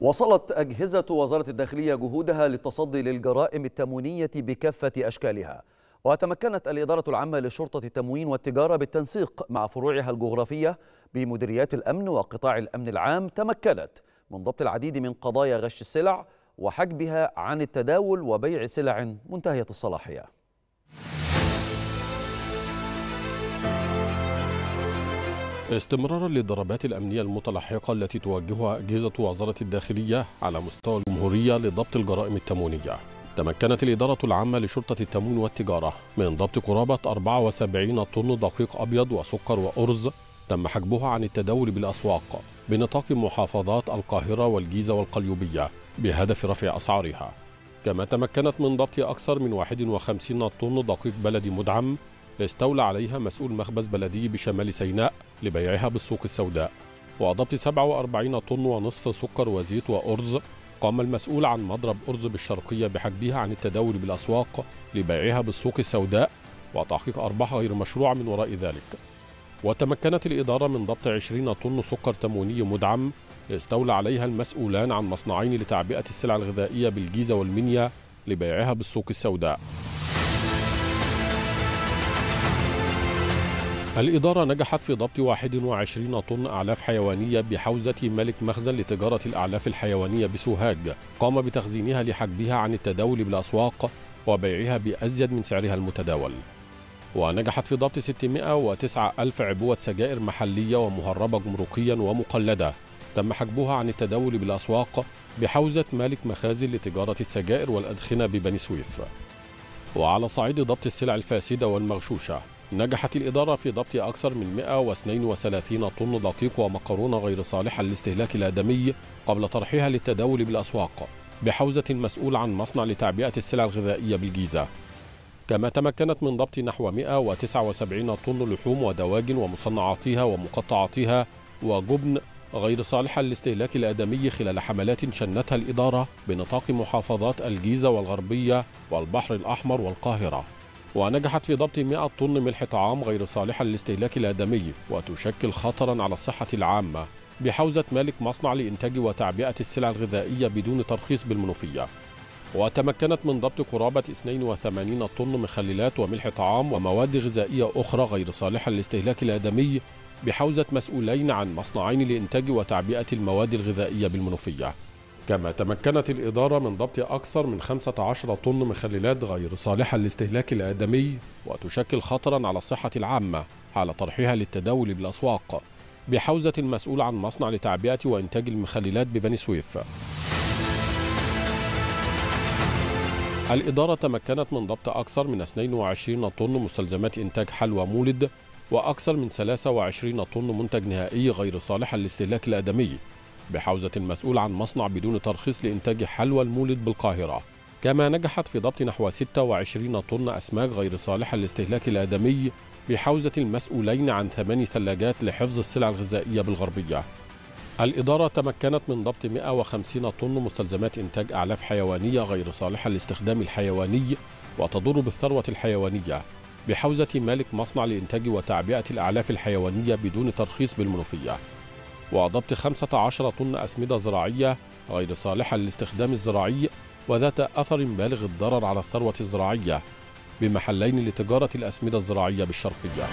وصلت أجهزة وزارة الداخلية جهودها للتصدي للجرائم التموينية بكافة أشكالها. وتمكنت الإدارة العامة لشرطة التموين والتجارة بالتنسيق مع فروعها الجغرافية بمديريات الأمن وقطاع الأمن العام تمكنت من ضبط العديد من قضايا غش السلع وحجبها عن التداول وبيع سلع منتهية الصلاحية. استمرارا للضربات الأمنية المتلاحقة التي توجهها أجهزة وزارة الداخلية على مستوى الجمهورية لضبط الجرائم التموينية. تمكنت الإدارة العامة لشرطة التموين والتجارة من ضبط قرابة 74 طن دقيق أبيض وسكر وأرز تم حجبها عن التداول بالأسواق بنطاق محافظات القاهرة والجيزة والقليوبية بهدف رفع أسعارها. كما تمكنت من ضبط أكثر من 51 طن دقيق بلدي مدعم استولى عليها مسؤول مخبز بلدي بشمال سيناء لبيعها بالسوق السوداء. وضبط 47 طن ونصف سكر وزيت وأرز. قام المسؤول عن مضرب أرز بالشرقية بحجبها عن التداول بالأسواق لبيعها بالسوق السوداء وتحقيق أرباح غير مشروعة من وراء ذلك. وتمكنت الإدارة من ضبط 20 طن سكر تمويني مدعم استولى عليها المسؤولان عن مصنعين لتعبئة السلع الغذائية بالجيزة والمنيا لبيعها بالسوق السوداء. الإدارة نجحت في ضبط 21 طن أعلاف حيوانية بحوزة ملك مخزن لتجارة الأعلاف الحيوانية بسوهاج. قام بتخزينها لحجبها عن التداول بالأسواق وبيعها بأزيد من سعرها المتداول. ونجحت في ضبط 609 ألف عبوة سجائر محلية ومهربة جمركيا ومقلدة. تم حجبها عن التداول بالأسواق بحوزة مالك مخازن لتجارة السجائر والأدخنة ببني سويف. وعلى صعيد ضبط السلع الفاسدة والمغشوشة نجحت الإدارة في ضبط أكثر من 132 طن دقيق ومكرونة غير صالحة للاستهلاك الآدمي قبل طرحها للتداول بالأسواق بحوزة المسؤول عن مصنع لتعبئة السلع الغذائية بالجيزة. كما تمكنت من ضبط نحو 179 طن لحوم ودواجن ومصنعاتها ومقطعاتها وجبن غير صالحة للاستهلاك الآدمي خلال حملات شنتها الإدارة بنطاق محافظات الجيزة والغربية والبحر الأحمر والقاهرة. ونجحت في ضبط 100 طن ملح طعام غير صالحة للاستهلاك الآدمي وتشكل خطرا على الصحة العامة بحوزة مالك مصنع لإنتاج وتعبئة السلع الغذائية بدون ترخيص بالمنوفية. وتمكنت من ضبط قرابة 82 طن مخللات وملح طعام ومواد غذائية أخرى غير صالحة للاستهلاك الآدمي بحوزة مسؤولين عن مصنعين لإنتاج وتعبئة المواد الغذائية بالمنوفية. كما تمكنت الإدارة من ضبط أكثر من 15 طن مخللات غير صالحة للاستهلاك الآدمي وتشكل خطرا على الصحة العامة حال طرحها للتداول بالأسواق بحوزة المسؤول عن مصنع لتعبئة وإنتاج المخللات ببني سويف. الإدارة تمكنت من ضبط أكثر من 22 طن مستلزمات إنتاج حلوى مولد وأكثر من 23 طن منتج نهائي غير صالح للاستهلاك الآدمي. بحوزة المسؤول عن مصنع بدون ترخيص لإنتاج حلوى المولد بالقاهرة. كما نجحت في ضبط نحو 26 طن أسماك غير صالحة للاستهلاك الآدمي بحوزة المسؤولين عن ثمان ثلاجات لحفظ السلع الغذائية بالغربية. الإدارة تمكنت من ضبط 150 طن مستلزمات إنتاج أعلاف حيوانية غير صالحة للاستخدام الحيواني وتضر بالثروة الحيوانية. بحوزة مالك مصنع لإنتاج وتعبئة الأعلاف الحيوانية بدون ترخيص بالمنوفية. وضبط 15 طن أسمدة زراعية غير صالحة للاستخدام الزراعي وذات أثر بالغ الضرر على الثروة الزراعية بمحلين لتجارة الأسمدة الزراعية بالشرقية